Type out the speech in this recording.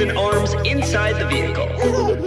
and arms inside the vehicle.